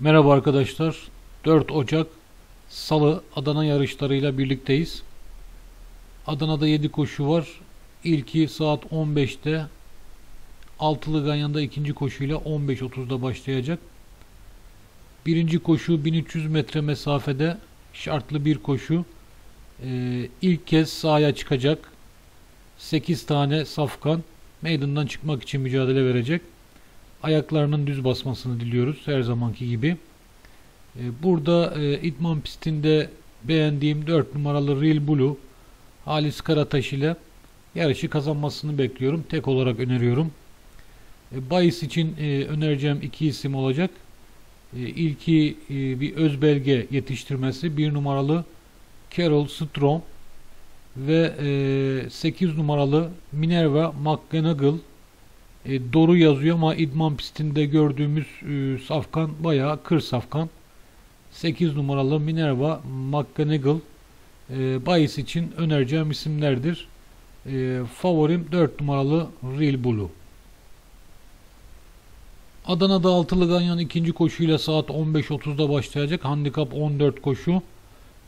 Merhaba arkadaşlar. 4 Ocak Salı Adana yarışlarıyla birlikteyiz. Adana'da 7 koşu var. İlki saat 15'te. Altılı Ganyan'da ikinci koşuyla 15.30'da başlayacak. Birinci koşu 1300 metre mesafede şartlı bir koşu. Ee, ilk kez sahaya çıkacak. 8 tane safkan meydandan çıkmak için mücadele verecek ayaklarının düz basmasını diliyoruz her zamanki gibi. E, burada e, idman pistinde beğendiğim 4 numaralı Real Blue Halis Karataş ile yarışı kazanmasını bekliyorum. Tek olarak öneriyorum. E, Bayis için önereceğim iki isim olacak. İlki bir öz belge yetiştirmesi. Bir numaralı Carol Strom ve 8 numaralı Minerva McGonagall e, Doru yazıyor ama idman pistinde gördüğümüz e, safkan bayağı kır safkan. 8 numaralı Minerva McGonagall e, bahis için önereceğim isimlerdir. E, favorim 4 numaralı Real Blue. Adana'da altılı ganyan ikinci koşuyla saat 15.30'da başlayacak. Handikap 14 koşu.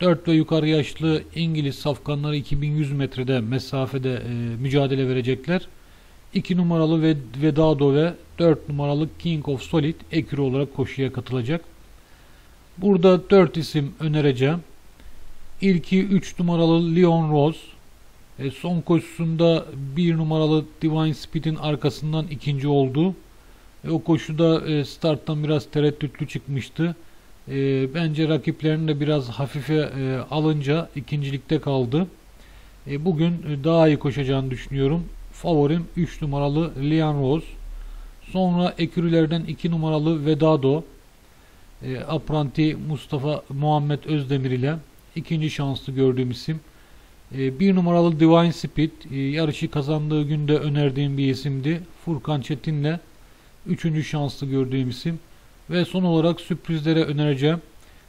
4 ve yukarı yaşlı İngiliz safkanları 2100 metrede mesafede e, mücadele verecekler. 2 numaralı Vedado ve 4 numaralı King of Solid ekürü olarak koşuya katılacak. Burada 4 isim önereceğim. İlki 3 numaralı Leon Rose. E, son koşusunda 1 numaralı Divine Speed'in arkasından ikinci oldu. E, o koşuda e, starttan biraz tereddütlü çıkmıştı. E, bence rakiplerini de biraz hafife e, alınca ikincilikte kaldı. E, bugün e, daha iyi koşacağını düşünüyorum. Favorim 3 numaralı Lian Rose. Sonra ekürülerden 2 numaralı Vedado. E, apranti Mustafa Muhammed Özdemir ile ikinci şanslı gördüğüm isim. E, bir numaralı Divine Speed e, yarışı kazandığı günde önerdiğim bir isimdi. Furkan Çetin'le üçüncü şanslı gördüğüm isim. Ve son olarak sürprizlere önereceğim.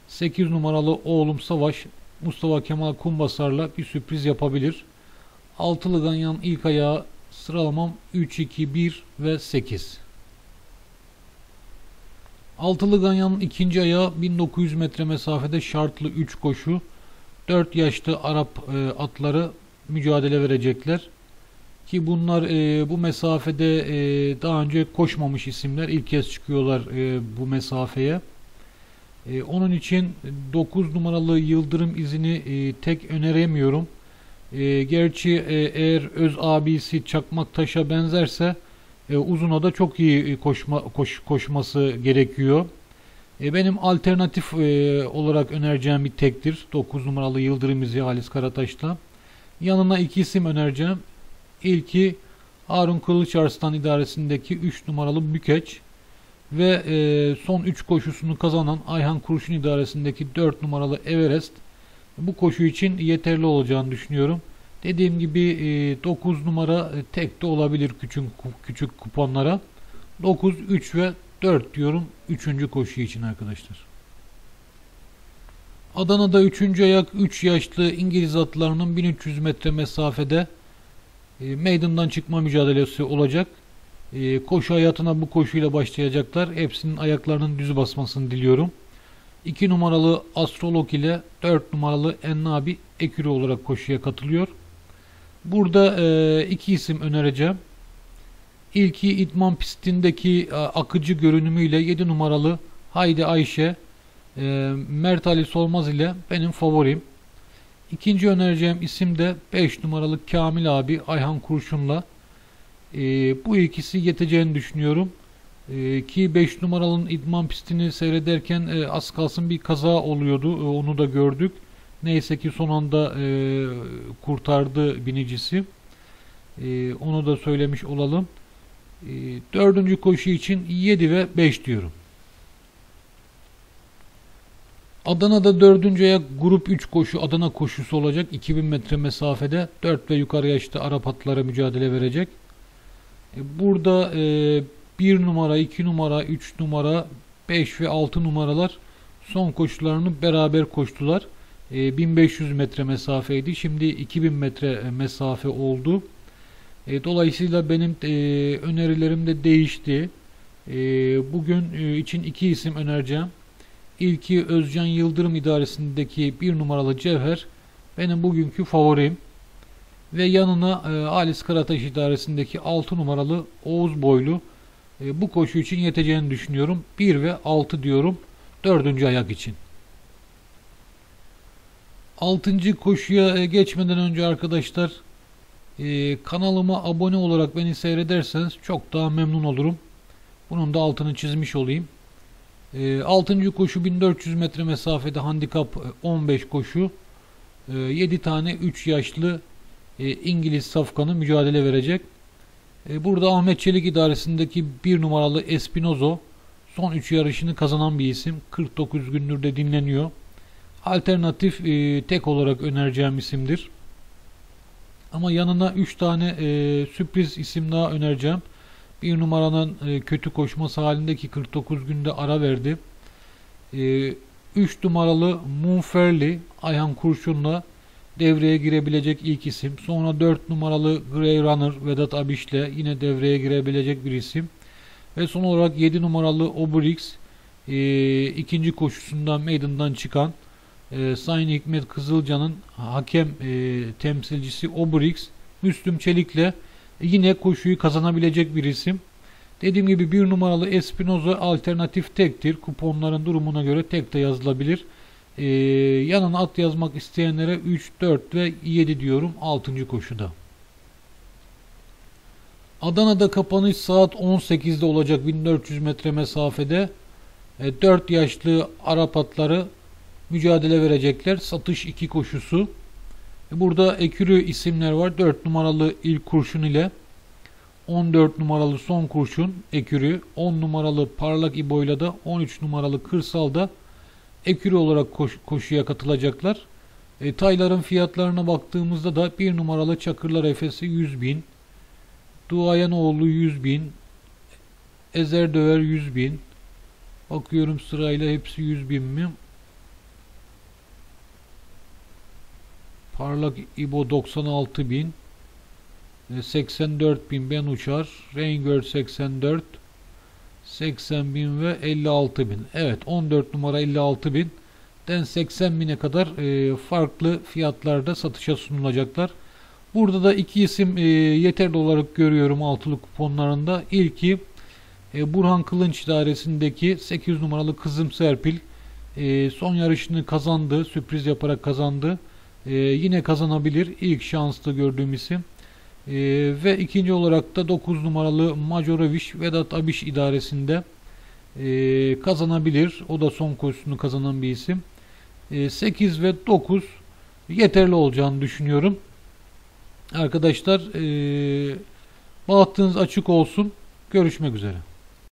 8 numaralı oğlum Savaş Mustafa Kemal Kumbasar'la bir sürpriz yapabilir. Altılı Ganyan ilk ayağı Sıralamam 3, 2, 1 ve 8. Altılı Ganyan'ın ikinci ayağı 1900 metre mesafede şartlı 3 koşu. 4 yaşlı Arap e, atları mücadele verecekler. Ki bunlar e, bu mesafede e, daha önce koşmamış isimler. İlk kez çıkıyorlar e, bu mesafeye. E, onun için 9 numaralı Yıldırım izini e, tek öneremiyorum. E, gerçi e, eğer öz abisi Çakmak Taş'a benzerse e, Uzun'a da çok iyi e, koşma, koş, koşması gerekiyor. E, benim alternatif e, olarak önereceğim bir tektir. 9 numaralı Yıldırım İzi Halis Karataş'ta. Yanına iki isim önereceğim. İlki Harun Kılıç Arslan idaresindeki 3 numaralı Bükeç ve e, son 3 koşusunu kazanan Ayhan Kurşun idaresindeki 4 numaralı Everest bu koşu için yeterli olacağını düşünüyorum. Dediğim gibi 9 e, numara e, tek de olabilir küçük küçük kuponlara. 9, 3 ve 4 diyorum 3. koşu için arkadaşlar. Adana'da 3. ayak 3 yaşlı İngiliz atlarının 1300 metre mesafede e, meydandan çıkma mücadelesi olacak. Koşu hayatına bu koşuyla başlayacaklar. Hepsinin ayaklarının düz basmasını diliyorum. 2 numaralı Astrolog ile 4 numaralı Ennabi Ekürü olarak koşuya katılıyor. Burada e, iki isim önereceğim. İlki idman pistindeki e, akıcı görünümüyle 7 numaralı Haydi Ayşe e, Mert Ali Solmaz ile benim favorim. İkinci önereceğim isim de 5 numaralı Kamil abi Ayhan Kurşun'la. E, bu ikisi yeteceğini düşünüyorum. E, ki 5 numaralının idman pistini seyrederken e, az kalsın bir kaza oluyordu. E, onu da gördük. Neyse ki son anda e, kurtardı binicisi. E, onu da söylemiş olalım. E, dördüncü koşu için 7 ve 5 diyorum. Adana'da dördüncü ayak grup 3 koşu Adana koşusu olacak. 2000 metre mesafede 4 ve yukarı yaşta Arap atlara mücadele verecek. E, burada e, 1 numara, 2 numara, 3 numara, 5 ve 6 numaralar son koşularını beraber koştular. 1500 e, metre mesafeydi. Şimdi 2000 metre e, mesafe oldu. E, dolayısıyla benim önerilerim de değişti. Bugün için iki isim önereceğim. İlki Özcan Yıldırım idaresindeki bir numaralı Cevher benim bugünkü favorim. Ve yanına e, Halis Karataş idaresindeki 6 numaralı Oğuz Boylu e, bu koşu için yeteceğini düşünüyorum. 1 ve 6 diyorum 4. ayak için. 6. koşuya e, geçmeden önce arkadaşlar e, kanalıma abone olarak beni seyrederseniz çok daha memnun olurum. Bunun da altını çizmiş olayım. E, 6. koşu 1400 metre mesafede handikap 15 koşu. E, 7 tane 3 yaşlı e, İngiliz safkanı mücadele verecek. E, burada Ahmet Çelik idaresindeki bir numaralı Espinozo son 3 yarışını kazanan bir isim. 49 gündür de dinleniyor. Alternatif e, tek olarak önereceğim isimdir. Ama yanına 3 tane e, sürpriz isim daha önereceğim. Bir numaranın e, kötü koşması halindeki 49 günde ara verdi. 3 e, numaralı Munferli Ayhan Kurşun'la devreye girebilecek ilk isim. Sonra 4 numaralı Grey Runner Vedat Abiş'le yine devreye girebilecek bir isim. Ve son olarak 7 numaralı Obrix e, ikinci koşusundan meydandan çıkan e, Sayın Hikmet Kızılcan'ın hakem e, temsilcisi Obrix Müslüm Çelik'le yine koşuyu kazanabilecek bir isim. Dediğim gibi bir numaralı Espinoza alternatif tektir. Kuponların durumuna göre tek de yazılabilir. Ee, yanına at yazmak isteyenlere 3, 4 ve 7 diyorum 6. koşuda. Adana'da kapanış saat 18'de olacak 1400 metre mesafede. E, 4 yaşlı Arap atları mücadele verecekler. Satış 2 koşusu. E, burada ekürü isimler var. 4 numaralı ilk kurşun ile 14 numaralı son kurşun ekürü, 10 numaralı parlak iboyla da 13 numaralı kırsalda ekürü olarak koş, koşuya katılacaklar. E, tayların fiyatlarına baktığımızda da 1 numaralı Çakırlar Efes'i 100 bin, Duayanoğlu 100 bin, Ezer Döver 100 bin, bakıyorum sırayla hepsi 100 bin mi? Parlak İbo 96 bin, 84 bin ben uçar, Ranger 84, 80 bin ve 56 bin. Evet 14 numara 56 bin. Den 80 bine kadar e, farklı fiyatlarda satışa sunulacaklar. Burada da iki isim e, yeterli olarak görüyorum altılı kuponlarında. İlki e, Burhan Kılınç idaresindeki 8 numaralı Kızım Serpil. E, son yarışını kazandı. Sürpriz yaparak kazandı. E, yine kazanabilir. İlk şanslı gördüğüm isim. E, ve ikinci olarak da 9 numaralı Majorovic Vedat Abiş idaresinde e, kazanabilir. O da son koşusunu kazanan bir isim. E, 8 ve 9 yeterli olacağını düşünüyorum. Arkadaşlar e, bahtınız açık olsun. Görüşmek üzere.